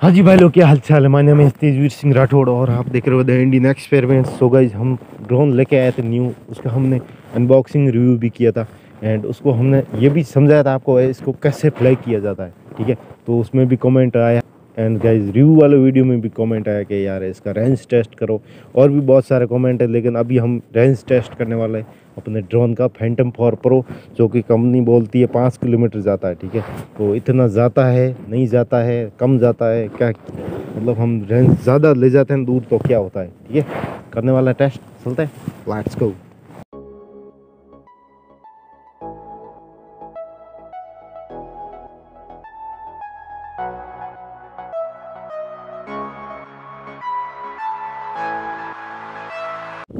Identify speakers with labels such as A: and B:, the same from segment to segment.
A: हाँ जी भाई लोग क्या हाल चाल है माय नेम है तेजवीर सिंह राठौड़ और आप देख रहे हो the Indian experiment so guys हम ड्रोन लेके आए थे न्यू उसका हमने अनबॉक्सिंग रिव्यू भी किया था एंड उसको हमने ये भी समझाया था आपको इसको कैसे फ्लाई किया जाता है, ठीक है? तो उसमें भी कमेंट आया एंड गाइज़ रिव्यू वाले वीडियो में भी कमेंट आया कि यार इसका रेंज टेस्ट करो और भी बहुत सारे कमेंट है, लेकिन अभी हम रेंज टेस्ट करने वाले हैं। अपने ड्रोन का फैंटम फॉर प्रो जो कि कंपनी बोलती है पाँच किलोमीटर जाता है, ठीक है? तो इतना जाता है, नहीं जाता है, कम जाता है, क्या मतलब हम रेंज ज़्यादा ले जाते हैं, दूर तो क्या होता है, ठीक है? करने वाला टेस्ट चलते हैं। लेट्स गो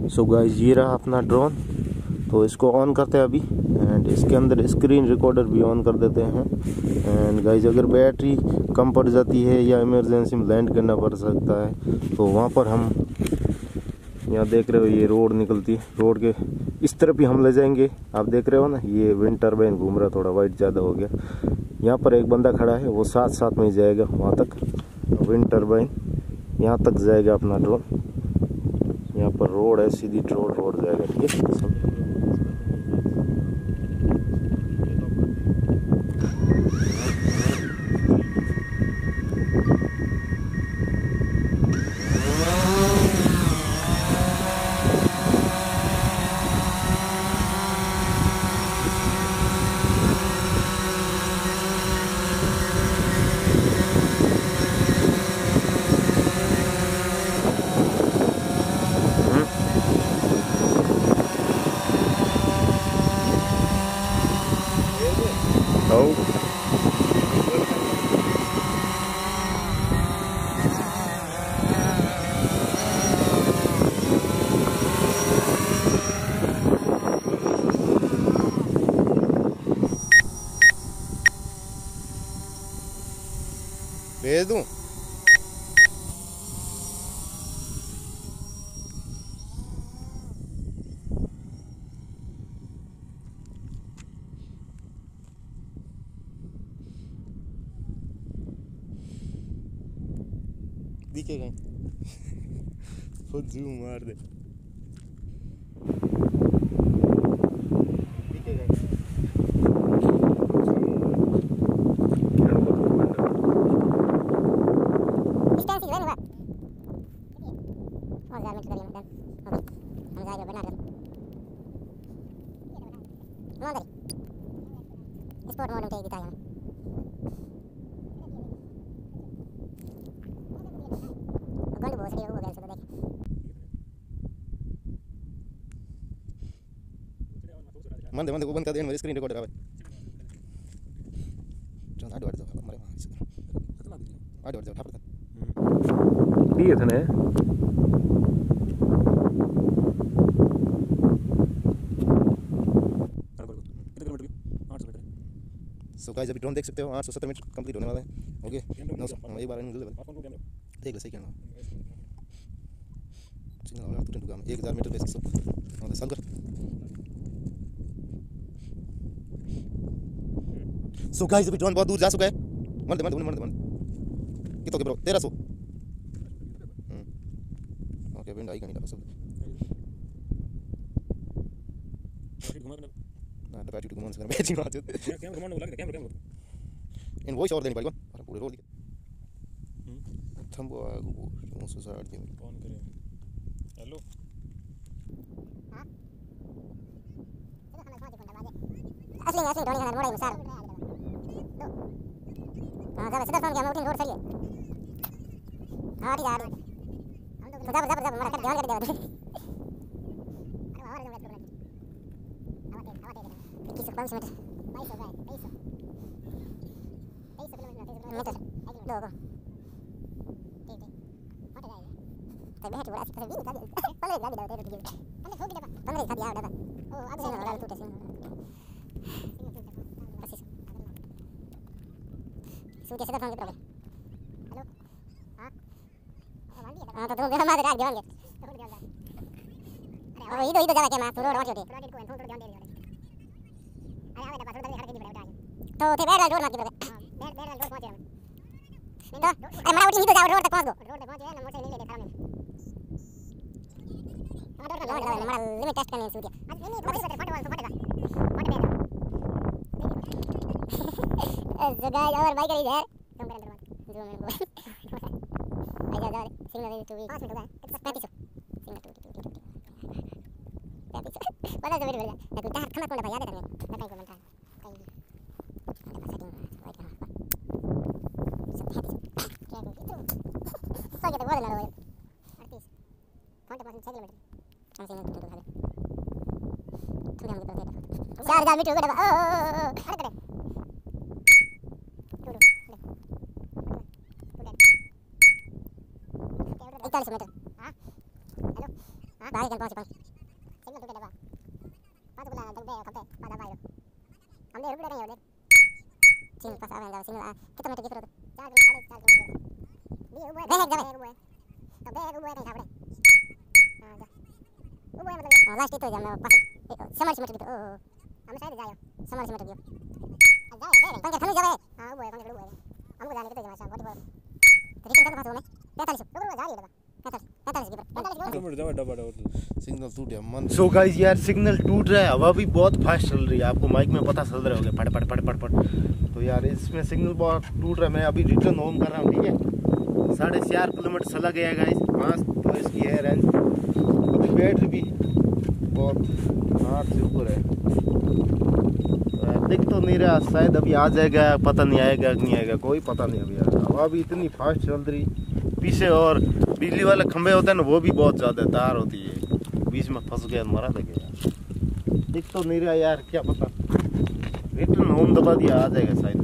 A: सो गाइस ये रहा अपना ड्रोन तो इसको ऑन करते हैं अभी एंड इसके अंदर स्क्रीन रिकॉर्डर भी ऑन कर देते हैं। एंड गाइस अगर बैटरी कम पड़ जाती है या इमरजेंसी में लैंड करना पड़ सकता है तो वहाँ पर हम यहाँ देख रहे हो ये रोड निकलती है। रोड के इस तरफ़ ही हम ले जाएँगे। आप देख रहे हो ना, ये विंड टर्बाइन घूम रहा, थोड़ा वाइट ज़्यादा हो गया। यहाँ पर एक बंदा खड़ा है, वो साथ साथ में जाएगा वहाँ तक। विंड टर्बाइन यहाँ तक जाएगा अपना ड्रोन यहाँ पर रोड है, सीधी रोड रोड जाएगा, ठीक है? dedo. Di che Fozzi un merda. भेज दूँ दिखेगा खुद जूम मार दे
B: स्पोर्ट मोड में चाहिए दिखाया गंड बहुत सही हो गया सब देख
A: मन दे मन बंद कर दे मेरी स्क्रीन रिकॉर्डर आवे चल आड़ आड़ जाओ मरे वहाँ से आड़ आड़ जाओ ठापर दिए थे ने सो गाइस अभी ड्रोन देख सकते हो 870 मीटर कंप्लीट होने वाला है। ओके नौ सौ ये बार लेवल देख ले, सही कहना सिग्नल वाला तुरंत काम 1000 मीटर पे 600 और साल कर। सो गाइस अभी ड्रोन बहुत दूर जा चुका है। मर दे मर दे मर दे मर दे। कितो के ब्रो 1300 ओके विंड आई कहीं ना सब ना बैटरी टू कमांड से बैटरी मार दे
C: कैमरा कमांड लगा कैमरा कैमरा
A: इन वॉइस और देनी पड़ेगी अरे पूरे रोल दिखे थंबो आगो वो सो साड़ दे
C: ऑन करें हेलो
B: असली असली ढोनी खाना मोड़ा सार हाँ जब सदर फ़ोन किया मैं उठिन रोड सही है ठीक है तो जब जब जब मरा कर ध्यान कर दे अरे वाह रे हवा दे हवा दे पाँच सौ मीटर मीटर दो को तभी हट बड़ा तभी निकाल पहले गाड़ी डाल दे रुक गया पहले हो गया डब्बा पहले खा दिया डब्बा ओ अब से डाल टूटे से सो कैसे दफ़ा प्रॉब्लम हेलो हाँ हाँ तो तुम मेरा मार रख देंगे अरे ये तो ये तो जगह के माँ तू रोड वाट के थोड़ा देर को थोड़ा ध्यान दे तो थे बैड रोड मार्केट हो गए बैड बैड रोड पहुँचे हम तो हमारा उठी तो जाओ रोड तक पहुँच दो रोड तक पहुँचे ना मोटर नहीं ले लेता मैंने हमारा लिमिट टेस्ट करने सूट है नहीं नहीं फट फट फट फट गया गाइस और बाइक रही है तुम कर अंदर मत जो मैं बोल आजा जा सिग्नल दे तू भी 5 मिनट हो गए 35 टू पता तो मेरे बढ़ जा तू तार खमा कोंडा भाई याद है मैं कहीं को मंत्रा कहीं भी सेटिंग वाइट का क्या तो बोल ना रो 38 फ़ोन पास 6 किलोमीटर हम सिग्नल टू टू तुम हम तो चार हज़ार मीटर हो गया ओ ओ ओ अरे करे इकतालीस मीटर हाँ हेलो हाँ बाहर जन पहुँचे पहुँच सिग्नल टूटे डब्बा पाँच बुला दब दे खपे पादा बाइरो हम दे नहीं हो दे सिग्नल पास आवे सिग्नल कितना मीटर कितना चार किलोमीटर साढ़े चार किलोमीटर बी उबे बे एकदम उबे तो बे उबे नहीं खापड़े हाँ जा उबे मतलब लास्ट तो जब मैं पास समर मीटर तो ओ हम शायद जायो समर मीटर दियो जाए बे पंखे थनु जावे हाँ उबे पंखे उबे हमको जाने के तो जमा शाम बहुत बहुत तो रिटर्न कर पास हो मैं 45 रुको जा रही है डब्बा 45 की 45 की
C: किलोमीटर जाओ डब्बा डब्बा
D: सिग्नल टूट
A: सो गाइस यार सिग्नल टूट रहा है। हवा भी बहुत फास्ट चल रही है। आपको माइक में पता चल रहा होगा। पट पट पट पट पट। तो यार, इसमें सिग्नल बहुत टूट रहा है। मैं अभी रिटर्न होम कर रहा हूँ, ठीक है? साढ़े चार किलोमीटर चला गया गाइस पाँच तो इसकी है रेंज अभी बैटरी भी बहुत आठ से ऊपर है। तो दिख तो नहीं रहा। शायद अभी आ जाएगा, पता नहीं आएगा नहीं आएगा। कोई पता नहीं अभी यार। हवा भी इतनी फास्ट चल रही। पीछे और बिजली वाले खंभे होते हैं ना वो भी बहुत ज़्यादा तार होती है। बीच में फंस गया मरा था यार दिख तो नहीं रहा यार क्या पता। रिटर्न होम दबा दिया आ जाएगा शायद।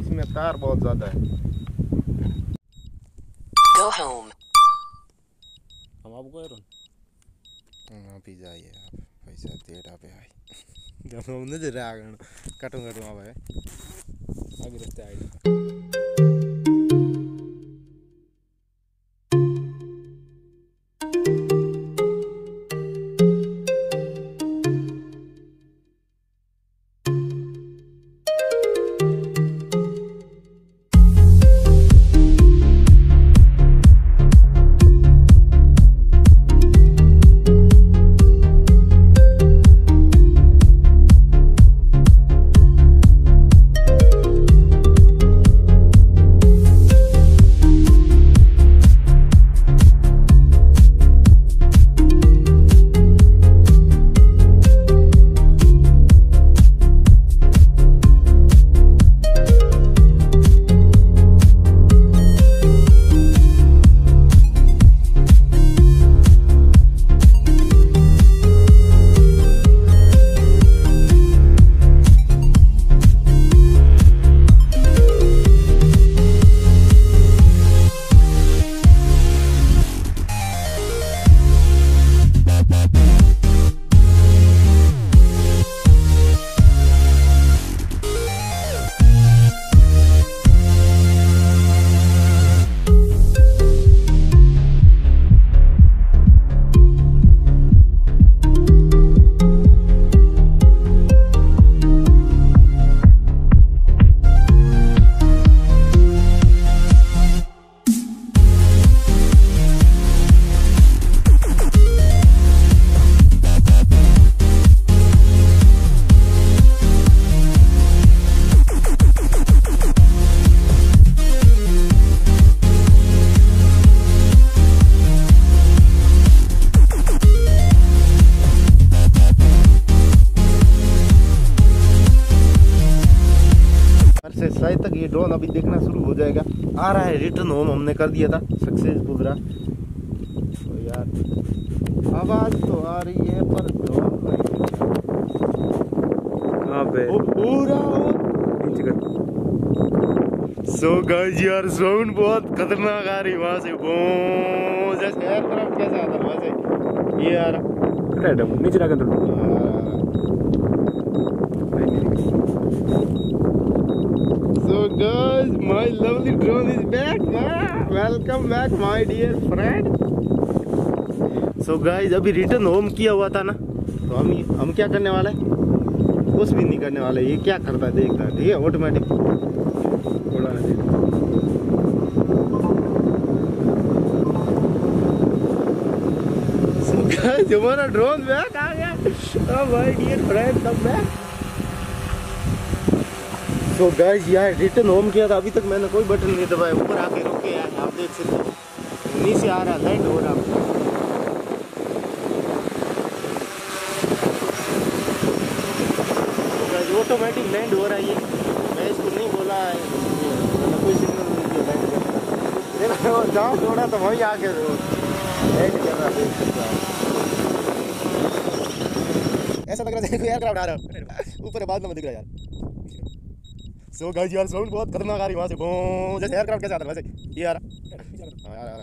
A: इसमें तार बहुत ज़्यादा है।
E: Go home.
C: हम आपको एरोन
D: अभी जाइए आप पैसा तेरा पे आई
A: जब हम नहीं दे रहा आगे कटूँ कटूँ अब है।
C: आगे रास्ते आए
A: से तक ये ड्रोन अभी देखना शुरू हो जाएगा। आ रहा है रिटर्न होम हमने कर दिया था। सक्सेसफुल रहा तो यार आवाज़ तो आ रही है पर ड्रोन सो गाइस यार साउंड बहुत खतरनाक आ रही वहाँ से। वो जैसे एयर क्राफ्ट कैसा आता है वैसे ये आ रहा
C: कटा डब्बा नीचे रखा
A: So guys, my lovely drone is back. Ah, welcome back, my dear friend. So guys, अभी रिटर्न होम किया हुआ था ना? तो हम हम क्या करने वाले कुछ भी नहीं करने वाले। ये क्या करता है? देखता है। ठीक है ऑटोमेटिक थोड़ा so guys, हमारा ड्रोन बैक आ गया। माय डियर फ्रेंड सब बैक सो गाइस यार रिटर्न होम किया था। अभी तक मैंने कोई बटन नहीं दबाया। ऊपर आके रुके यार, आप देख सकते हो। नीचे आ रहा लैंड हो रहा ऑटोमेटिक लैंड हो रहा है ये। मैं इसको नहीं बोला है। मैंने कोई सिग्नल नहीं दिया लैंड करने का। जहाँ छोड़ा तो वहीं आके लैंड कर रहा देख सकते ऐसा लग रहा है कोई एयरक्राफ्ट आ रहा है। ऊपर बाद में दिख रहा है यार। सो गाइस यार साउंड बहुत खतरनाक आ रही वहाँ से बो जैसे एयरक्राफ्ट कैसे आता है वैसे ये आ रहा हाँ यार आ रहा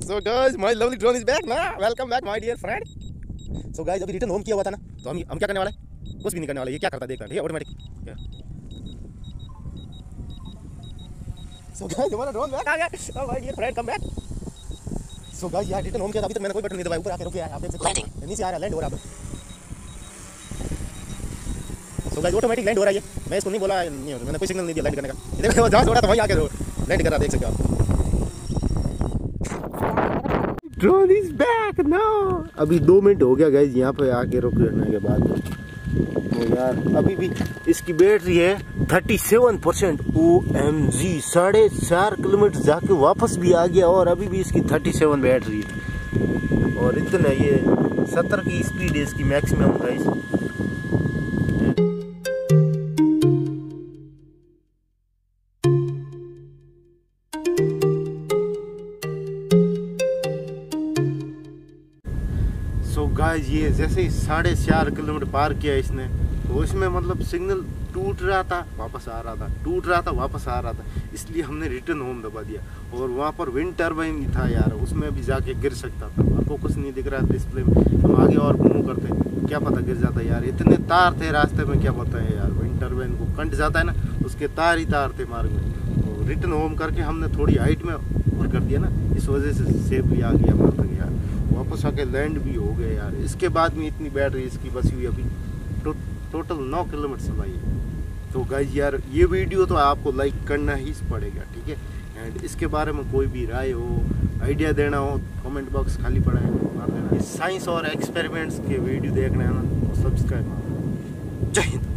A: so guys my lovely drone is back ना welcome back my dear friend so guys अभी रिटर्न होम किया हुआ था ना तो हम हम क्या करने वाले हैं कुछ भी नहीं करने वाले ये क्या करता है देखता है ठीक है ऑटोमेटिक सो गाइस हमारा ड्रोन बैक आ गया ओ my dear friend come back so guys यार रिटर्न होम किया था अभी तक मैंने कोई बटन नहीं दबाया ऊपर आके रुके यार आप देख सकते हो नीचे आ रहा लैंड हो रहा है सो गाइस ऑटोमेटिक लैंड हो रहा है मैं इसको नहीं बोला, नहीं हो मैंने कोई सिग्नल नहीं दिया लैंड करने का। ये देखो, जहाँ छोड़ा था, वहीं आके लैंड कर रहा देख सकते हो आप। ड्रोन इज़ बैक नो अभी दो मिनट हो गया गाइस यहाँ पे आके रुक रहने के बाद। तो यार, अभी भी इसकी बैटरी है 37 परसेंट ओ एम जी साढ़े चार किलोमीटर जाके वापस भी आ गया और अभी भी इसकी 37 बैटरी है। और इतना ये 70 की स्पीड है इसकी मैक्सिमम गाइस जैसे ही साढ़े चार किलोमीटर पार किया इसने। तो इसमें मतलब सिग्नल टूट रहा था, वापस आ रहा था। टूट रहा था, वापस आ रहा था। इसलिए हमने रिटर्न होम दबा दिया। और वहाँ पर विंड टर्बाइन भी था यार, उसमें भी जाके गिर सकता था। आपको कुछ नहीं दिख रहा डिस्प्ले में। हम आगे और मूव करते क्या पता गिर जाता यार। इतने तार थे रास्ते में, क्या पता है यार। विंड टर्बाइन को कंट जाता है ना, उसके तार ही तार थे मार्ग में। तो रिटर्न होम करके हमने थोड़ी हाइट में ऊपर कर दिया ना। इस वजह से सेफली आ गया मार तक यार। वापस आके लैंड भी हो गए यार। इसके बाद में इतनी बैटरी इसकी बसी हुई अभी। टो, टोटल नौ किलोमीटर चलाई है। तो गाइज़ यार ये वीडियो तो आपको लाइक करना ही पड़ेगा ठीक है? एंड इसके बारे में कोई भी राय हो आइडिया देना हो कमेंट बॉक्स खाली पड़ा है। मार देना। साइंस और एक्सपेरिमेंट्स के वीडियो देखना है ना तो सब्सक्राइब जय हिंद।